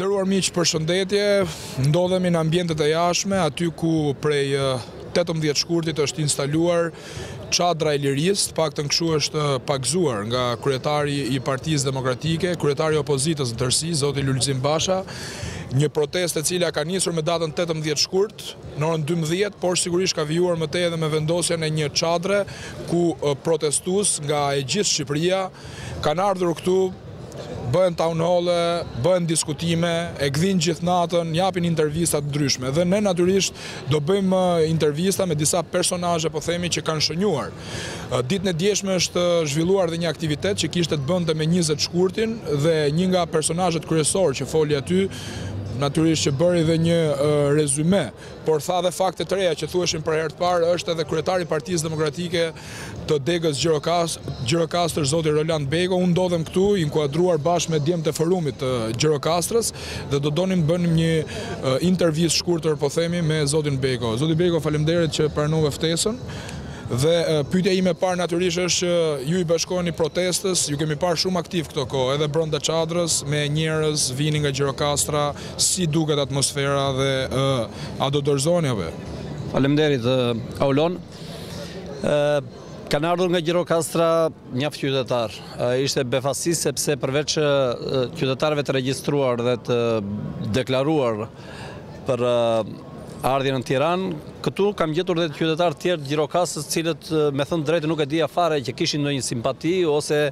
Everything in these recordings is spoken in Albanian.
Të nderuar miq, përshëndetje. Ndodhemi në ambientet e jashtme, aty ku prej 18 shkurtit është instaluar Çadra e Lirisë, të paktën kështu është pagëzuar nga kryetari i Partisë Demokratike, kryetari i opozitës në tërësi, zoti Lulzim Basha, një protestë e cila ka nisur me datën tetëmbëdhjetë shkurt, në orën dymbëdhjetë, por sigurisht ka vijuar më tej edhe me vendosjen e një çadre ku protestues nga e gjithë Shqipëria kanë ardhur këtu bëhen town hall-e, bëhen diskutime, e gdhin gjithë natën, japin intervista të ndryshme. Dhe ne natyrisht do bëjmë uh, intervista me disa personazhe, po themi që kanë shënjuar. Uh, ditën e djeshme është uh, zhvilluar dhe një aktivitet që kishte të bënte me 20 shkurtin dhe një nga personazhet kryesor që foli aty natyrisht që bëri dhe një rezume Por tha dhe fakte të reja që thuheshin për herë të parë, është edhe kryetar i Partisë Demokratike të degës Gjirokastër, zoti Roland Bejko. Unë ndodhem këtu i inkuadruar bashkë me djemtë e Forumit të Gjirokastrës dhe do donim të bënim një intervistë shkurt po themi me zotin Bejko. Zoti Bejko, faleminderit që pranove ftesën. Dhe pyetja ime e parë natyrisht është që ju i bashkoheni protestës, ju kemi parë shumë aktiv këto kohë, edhe brenda çadrës me njerëz, vini nga Gjirokastra, Si duket atmosfera dhe a do dorëzoheni? Jo. Faleminderit Aulon. Kanë ardhur nga Gjirokastra mjaft qytetarë. Ishte befasi sepse përveç qytetarëve të regjistruar dhe të deklaruar për ardhjen në Tiranë, këtu kam gjetur dhe qytetarë të tjerë të Gjirokastrës, të cilët me thënë drejtë nuk e dija fare që kishin ndonjë simpati ose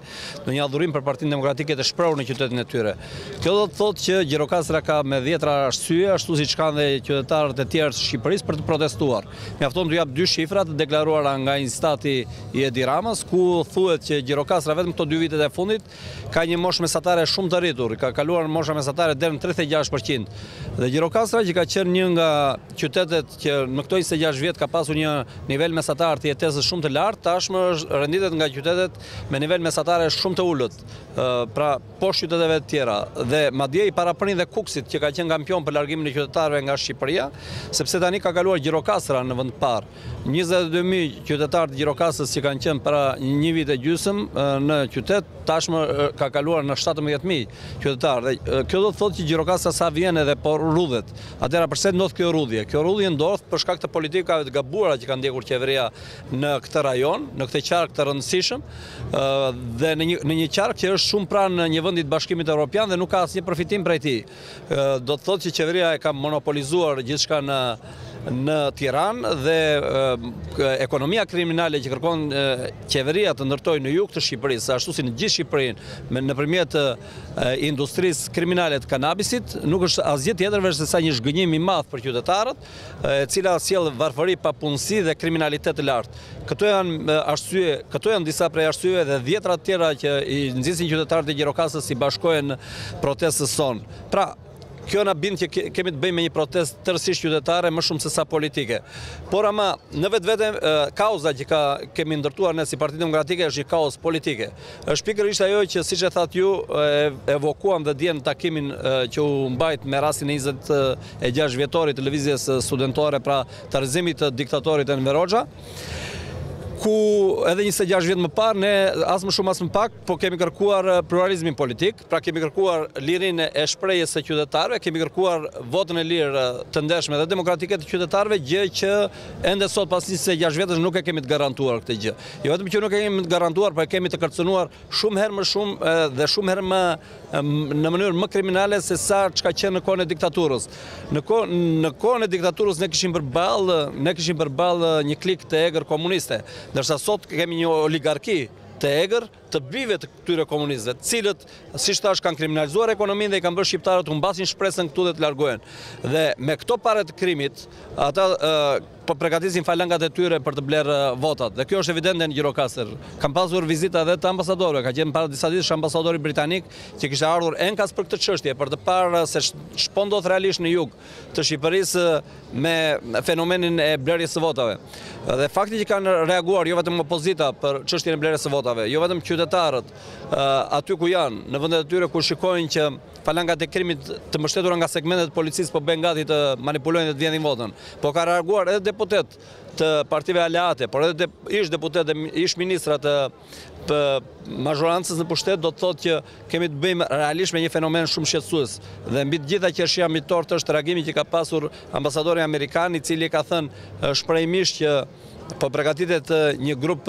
ndonjë adhurim për Partinë Demokratike të shprehur në qytetin e tyre. Kjo do të thotë që Gjirokastra ka me dhjetra arsye, ashtu siç kanë dhe qytetarët e tjerë të Shqipërisë për të protestuar. Mjafton t'ju jap dy shifra të deklaruara nga Instati i Edi Ramës, ku thuhet që Gjirokastra vetëm këto dy vitet e fundit ka një moshë mesatare shumë të rritur, ka kaluar mosha mesatare dhe në tridhjetë e gjashtë për qind. Dhe Gjirokastra që ka qenë një nga qytetet që në këto njëzet e gjashtë vjet ka pasur një nivel mesatar të jetesës shumë të lartë, tashmë është renditet nga qytetet me nivel mesatar shumë të ulët. Pra, poshtë qyteteve të tjera dhe madje i paraprin dhe Kukësit që ka qenë kampion për largimin e qytetarëve nga Shqipëria, sepse tani ka kaluar Gjirokastra në vend të parë. 22000 qytetarë të Gjirokastrës që kanë qenë para një vit e gjysëm në qytet, tashmë ka kaluar në 17000 qytetarë dhe kjo do të thotë që Gjirokastra sa vjen edhe po rrudhet. Atëra përse ndodh kjo rrudhje? Kjo rrudhje ndodh për shkak të politikave të gabuara që ka ndjekur qeveria në këtë rajon, në këtë qark të rëndësishëm, dhe në një qark që është shumë pranë një vendi të Bashkimit Europian dhe nuk ka asnjë përfitim prej tij. Do të thotë që qeveria e ka monopolizuar gjithçka në në Tiranë dhe ekonomia kriminale që kërkon qeveria të ndërtojë në jug të Shqipërisë, ashtu si në gjithë Shqipërinë, nëpërmjet industrisë kriminale të kanabisit, nuk është asgjë tjetër veçse sa një zhgënjim i madh për qytetarët, e cila sjellë varfëri, papunësi dhe kriminalitet të lartë. Këto janë arsye, këto janë disa prej arsyeve dhe dhjetra të tjera që i nxisin qytetarët e Gjirokastrës t'i bashkohen protestës sonë. Pra, kjo na bind që kemi të bëjmë me një protestë tërësisht qytetare më shumë se sa politike. Por ama në vetvete kauza që kemi ndërtuar ne si Parti Demokratike është një kauzë politike. Është pikërisht ajo që siç e thatë ju, e evokuam dhe dje në takimin që u mbajt me rastin e njëzet e gjashtë vjetorit të lëvizjes studentore, pra të rrëzimit të diktatorit Enver Hoxha, ku edhe njëzet e gjashtë vjet më parë ne as më shumë as më pak po kemi kërkuar pluralizmin politik. Pra kemi kërkuar lirinë e shprehjes së qytetarëve, kemi kërkuar votën e lirë të ndershme dhe demokratike të qytetarëve, gjë që ende sot pas njëzet e gjashtë vjetësh nuk e kemi të garantuar këtë gjë. Jo vetëm që nuk e kemi të garantuar, por e kemi të kërcënuar shumë herë më shumë dhe shumë herë më në mënyrë më kriminale se sa ç'ka qenë në kohën e diktaturës. Në kohën e diktaturës ne kishim përballë, ne kishim përballë një klikë të egër komuniste, ndërsa sot kemi një oligarki të egër, të bijve të këtyre komunistëve, të cilët, siç thashë, kanë kriminalizuar ekonominë dhe i kanë bërë shqiptarët të humbasin shpresën këtu dhe të largohen. Dhe me këto pare të krimit, ata po përgatisin falangat e tyre për të blerë votat. Dhe kjo është evidente në Gjirokastër. Kam pasur vizita edhe të ambasadorëve, ka qenë para disa ditësh ambasadori britanik që kishte ardhur enkas për këtë çështje, për të parë se ç'po ndodh realisht në jug. të Shqipërisë me fenomenin e blerjes së votave. Dhe fakti që kanë reaguar jo vetëm opozita për çështjen e blerjes së votave, jo vetëm qytetarët aty ku janë, në vendet e tyre kur shikojnë që falangat e krimit të mbështetura nga segmente të policisë po bëhen gati të manipulojnë dhe të vjedhin votën, po kanë reaguar edhe deputetë të partive aleate, por edhe ish deputetë dhe ish ministra të të mazhorancës në pushtet do të thotë që kemi të bëjmë realisht me një fenomen shumë shqetësues. Dhe mbi të gjitha që është ajo më e fortë është reagimi që ka pasur ambasadori amerikan, i cili ka thënë shprehimisht që po përgatitet një grup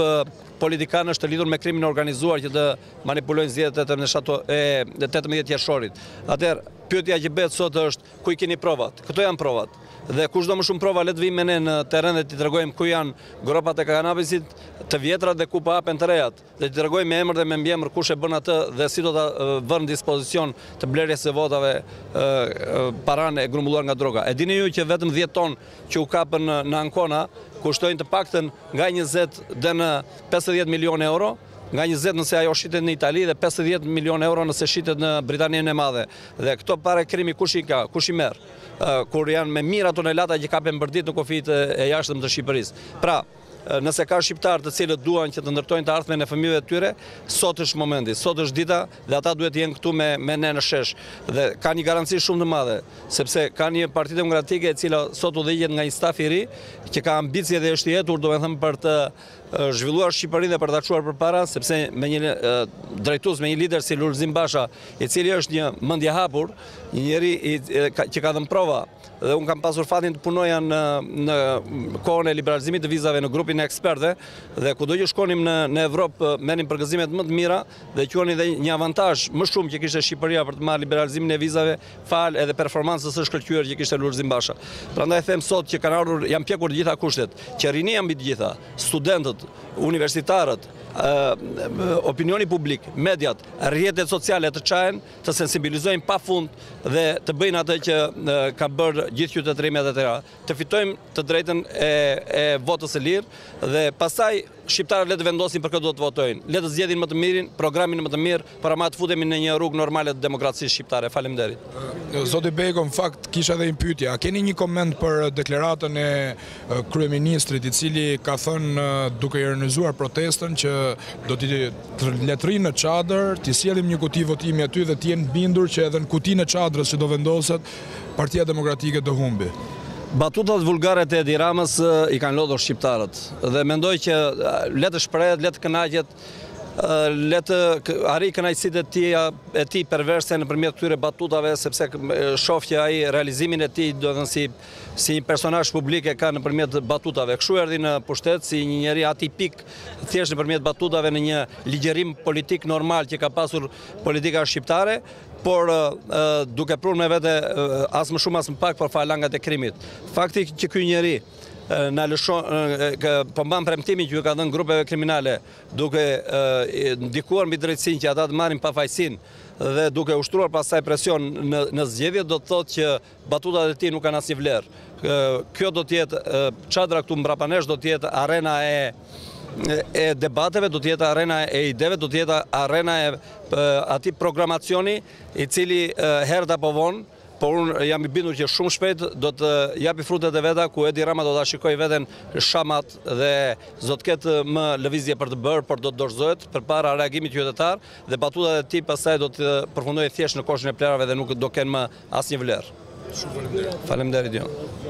politikanësh të lidhur me krimin e organizuar që të manipulojnë zgjedhjet e 18 qershorit. Atëherë, pyetja që bëhet sot është Ku i keni provat? Këto janë provat. Dhe kush do më shumë prova, le të vijë me ne në terren dhe t'i tregojmë ku janë gropat e kanabisit të vjetrat dhe ku po hapen të rejat. Dhe t'i tregojmë me emër dhe me mbiemër kush e bën atë dhe si do ta vërë në dispozicion të blerjes së votave paranë e grumbulluar nga droga. E dini ju që vetëm dhjetë ton që u kapën në Ankona kushtojnë të paktën nga njëzet dhe në pesëdhjetë milionë euro, nga njëzet nëse ajo shitet në Itali dhe pesëdhjetë milionë euro nëse shitet në Britaninë e Madhe. Dhe këto pare krimi kush i ka, kush i merr, kur janë me mijëra tonelata që kapen përditë në kufijtë e jashtëm të Shqipërisë. Pra, nëse ka shqiptarë të cilët duan që të ndërtojnë të ardhmen e fëmijëve të tyre, sot është momenti, sot është dita dhe ata duhet jenë këtu me ne në shesh. Dhe ka një garanci shumë të madhe, sepse ka një parti demokratike e cila sot udhëhiqet nga një staf i ri, që ka ambicje dhe është i etur, domethënë për të zhvilluar Shqipërinë dhe për ta çuar përpara, sepse me një drejtues, me një lider si Lulzim Basha, i cili është një mendjehapur, një njeri që ka dhënë prova dhe unë kam pasur fatin të punoja në në kohën e liberalizimit të vizave në grupin e ekspertëve dhe kudo që shkonim në në Evropë merrnim përgëzimet më të mira dhe quanin dhe një avantazh më shumë që kishte Shqipëria për të marrë liberalizimin e vizave falë edhe performancës së shkëlqyer që kishte Lulzim Basha. Prandaj them sot që kanë ardhur, janë pjekur të gjitha kushtet, që rinia mbi të gjitha, studentët, universitarët, opinioni publik, mediat, rrjetet sociale të çajnë, të sensibilizojnë pa fund dhe të bëjnë atë që ka bërë gjithë qytetërimet e tjera Të fitojmë të drejtën e votës së lirë dhe pastaj shqiptarët le të vendosin për kë do të votojnë. Le të zgjedhin më të mirin, programin më të mirë, por ama të futemi në një rrugë normale të demokracisë shqiptare. Faleminderit. Zoti Bego, në fakt kisha edhe një pyetje. A keni një koment për deklaratën e kryeministrit, i cili ka thënë duke ironizuar protestën që do të le të rrinë në çadër, t'i sjellim një kuti votimi aty dhe të jenë të bindur që edhe në kutinë e çadrës që do vendoset Partia Demokratike do humbi. Batutat vulgare të Edi Ramës i kanë lodhur shqiptarët dhe mendoj që le të shprehet, le të kënaqet, le të arrijë kënaqësitë e tija e tij perverse nëpërmjet këtyre batutave sepse shoh se ai realizimin e tij domethënë si si një personazh publik e ka nëpërmjet batutave. Kështu erdhi në pushtet si një njeri atipik thjesht nëpërmjet batutave në një ligjërim politik normal që ka pasur politika shqiptare. por duke prur me vete as më shumë as më pak por falangat e krimit. Fakti që ky njeri nuk lëshon, po mban premtimin që ju ka dhënë grupeve kriminale, duke ndikuar mbi drejtësinë që ata të marrin pafajësinë dhe duke ushtruar pastaj presion në zgjedhje, do të thotë që Batutat e tij nuk kanë asnjë vlerë. Kjo do të jetë çadra këtu mbrapa nesh, do të jetë arena e debateve, do të jetë arena e ideve, do të jetë arena e atij programacioni i cili herët apo vonë por unë jam i bindur që shumë shpejt do të japi frutet e veta ku Edi Rama do ta shikojë veten shah mat dhe s'do të ketë më lëvizje për të bërë, por do të dorëzohet përpara reagimit qytetar. Dhe batutat e tij pastaj do të përfundojnë thjesht në koshin e plehrave dhe nuk do kenë më asnjë vlerë. Faleminderit ju.